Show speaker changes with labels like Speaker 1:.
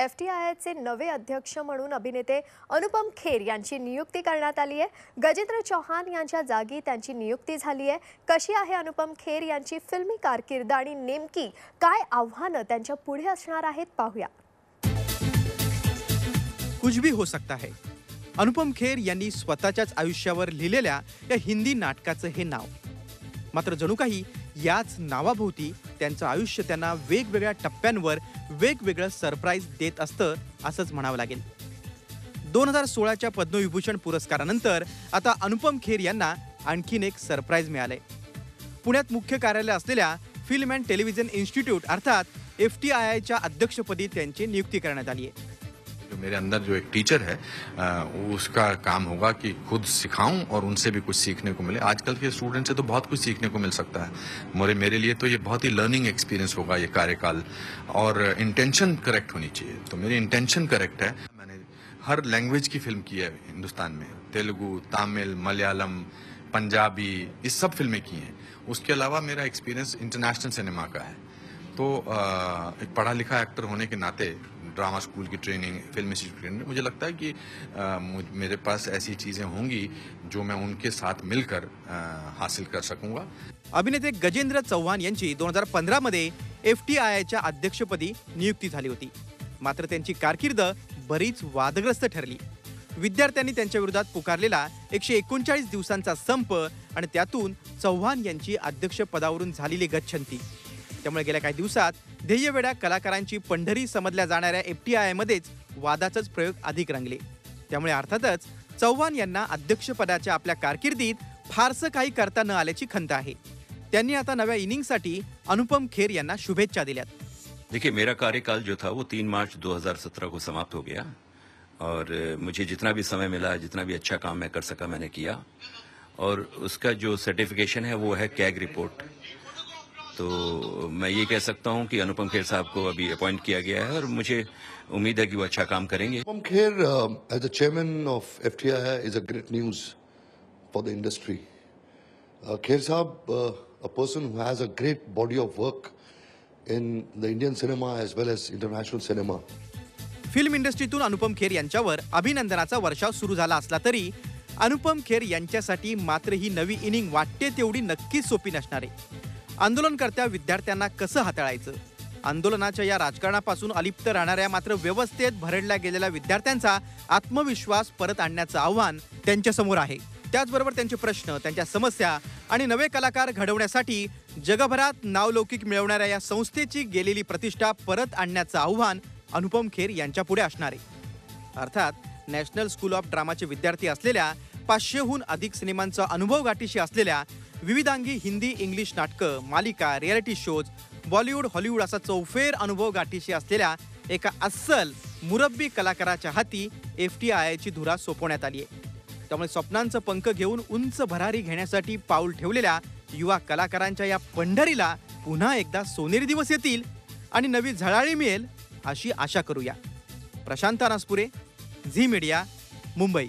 Speaker 1: F T I चे नवे अध्यक्ष म्हणून अभिनेते अनुपम खेर यांची नियुक्ती करण्यात आली आहे. गजेंद्र चौहान यांच्या जागी त्यांची नियुक्ती झाली आहे. कशी आहे अनुपम खेर यांची फिल्मी कारकीर्द आणि नेमकी काय आव्हानं त्यांच्या पुढे असणार आहेत पाहूया.
Speaker 2: कुछ भी हो सकता है. अनुपम खेर यांनी स्वतःच्याच आयुष्यावर लिहिलेल्या या हिंदी नाटकाचं हे नाव. मात्र जणू काही याच नावाभोवती त्यांचं आयुष्य त्यांना वेगवेगळ्या टप्प्यांवर वेगवेगळं सरप्राईज देत असतं असंच म्हणावं लागेल. दोन हजार सोळाच्या पद्मविभूषण पुरस्कारानंतर आता अनुपम खेर यांना आणखीन एक सरप्राईज मिळालंय. पुण्यात मुख्य कार्यालय असलेल्या फिल्म अँड टेलिव्हिजन इन्स्टिट्यूट अर्थात एफ टी आय आयच्या अध्यक्षपदी त्यांची नियुक्ती करण्यात आली आहे.
Speaker 3: जो मेरे अंदर जो एक टीचर है अ, उसका काम होगा कि खुद सिखाऊं और उनसे भी कुछ सीखने को मिले। आजकल के स्टूडेंट से तो बहुत कुछ सीखने को मिल सकता है। मेरे मेरे लिए तो ये बहुत ही लर्निंग एक्सपीरियंस होगा ये कार्यकाल। और इंटेंशन करेक्ट होनी चाहिए। तो मेरी इंटेंशन करेक्ट है। मैंने हर लैंग्वेज की फ़िल्म की है हिंदुस्तान में। तेलुगु तमिल मलयालम पंजाबी इस सब फ़िल्में की हैं। उसके अलावा मेरा एक्सपीरियंस इंटरनेशनल सिनेमा का है। तो एक पढ़ा लिखा एक्टर होने के नाते ड्रामा स्कूल की ट्रेनिंग फिल्म इंस्टीट्यूट की ट्रेनिंग मुझे लगता है कि अ, मेरे पास ऐसी चीज़ें होंगी जो मैं उनके साथ मिलकर अ, हासिल कर सकूंगा।
Speaker 2: अभिनेते गजेंद्र चव्हाण यांची दोन हजार पंधरामध्ये एफ टी आय आयच्या अध्यक्षपदी नियुक्ती झाली होती. मात्र त्यांची कारकीर्द बरीच वादग्रस्त ठरली. विद्यार्थ्यांनी त्यांच्या विरोधात पुकारलेला एकशे एकोणचाळीस दिवसांचा संप आणि त्यातून चव्हाण यांची अध्यक्षपदावरून झालेली गच्छंती. त्यामुळे गेल्या काही दिवसात ध्येयवेड्या कलाकारांची पंढरी समजल्या जाणाऱ्या एफ टी आय आयमध्येच वादाचाच प्रयोग अधिक रंगले. त्यामुळे अर्थातच चव्हाण यांना अध्यक्षपदाच्या आपल्या कारकिर्दीत फारसं काही करता न आल्याची खंत आहे. त्यांनी आता नव्या इनिंगसाठी अनुपम खेर यांना शुभेच्छा दिल्यात.
Speaker 4: देखिए मेरा कार्यकाल जो था वो तीन मार्च 2017 को समाप्त हो गया और मुझे जितना भी समय मिला जितना भी अच्छा काम मैं कर सका मैंने किया और उसका जो सर्टिफिकेशन है वो है कैग रिपोर्ट। तो मैं ये कह सकता हूँ कि अनुपम खेर साहब को अभी अपॉइंट किया गया है और मुझे उम्मीद है कि वो अच्छा काम करेंगे।
Speaker 5: Anupam Kher as a chairman of F T I is a great news for the industry Kher Saheb a person has a great body of work in the Indian cinema as well as international cinema
Speaker 2: film इंडस्ट्रीतून Anupam Kher यांच्यावर अभिनंदनाचा वर्षाव सुरू झाला असला तरी अनुपम खेर यांच्यासाठी मात्र ही नवी इनिंग वाटते तेवढी नक्कीच सोपी नसणार आहे. आंदोलनकर्त्या विद्यार्थ्यांना कसं हाताळायचं? आंदोलनाच्या या राजकारणापासून अलिप्त राहणाऱ्या मात्र व्यवस्थेत भरडल्या गेलेल्या विद्यार्थ्यांचा आत्मविश्वास परत आणण्याचं आव्हान त्यांच्यासमोर आहे. त्याचबरोबर त्यांचे प्रश्न त्यांच्या समस्या आणि नवे कलाकार घडवण्यासाठी जगभरात नावलौकिक मिळवणाऱ्या या संस्थेची गेलेली प्रतिष्ठा परत आणण्याचं आव्हान अनुपम खेर यांच्यापुढे असणार आहे. अर्थात नॅशनल स्कूल ऑफ ड्रामाचे विद्यार्थी असलेल्या पाचशेहून अधिक सिनेमांचा अनुभव गाठीशी असलेल्या विविधांगी हिंदी इंग्लिश नाटकं मालिका रियालिटी शोज बॉलिवूड हॉलिवूड असा चौफेर अनुभव गाठीशी असलेल्या एका अस्सल मुरब्बी कलाकाराच्या हाती एफ टी आय आयची धुरा सोपवण्यात आली आहे. त्यामुळे स्वप्नांचं पंख घेऊन उंच भरारी घेण्यासाठी पाऊल ठेवलेल्या युवा कलाकारांच्या या पंढरीला पुन्हा एकदा सोनेरी दिवस येतील आणि नवी झळाळी मिळेल अशी आशा करूया. Prashant Naspure Zee media Mumbai.